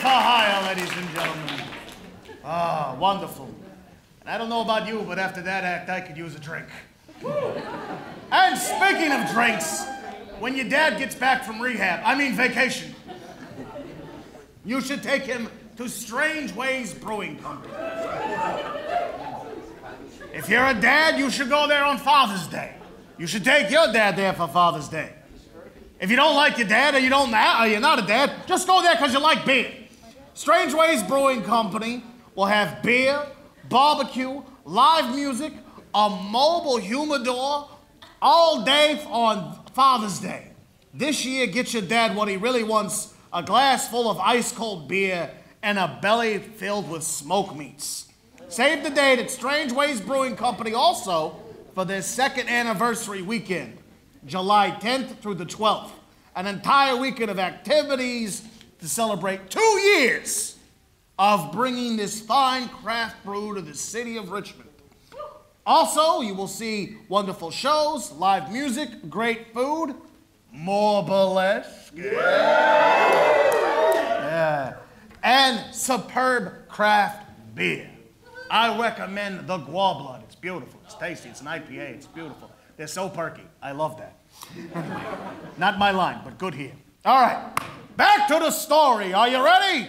hire, ladies and gentlemen. Ah, wonderful. And I don't know about you, but after that act, I could use a drink. And speaking of drinks, when your dad gets back from rehab, I mean vacation, you should take him to Strangeways Brewing Company. If you're a dad, you should go there on Father's Day. You should take your dad there for Father's Day. If you don't like your dad or you don't or you're not a dad, just go there because you like beer. Strangeways Brewing Company will have beer, barbecue, live music, a mobile humidor all day on Father's Day. This year, get your dad what he really wants a glass full of ice cold beer and a belly filled with smoke meats. Save the date at Strangeways Brewing Company also for their second anniversary weekend, July 10th through the 12th. An entire weekend of activities to celebrate two years of bringing this fine craft brew to the city of Richmond. Also, you will see wonderful shows, live music, great food, more burlesque. Yeah. And superb craft beer. I recommend the Guar It's beautiful. It's tasty. It's an IPA. It's beautiful. They're so perky. I love that. Not my line, but good here. All right. Back to the story. Are you ready?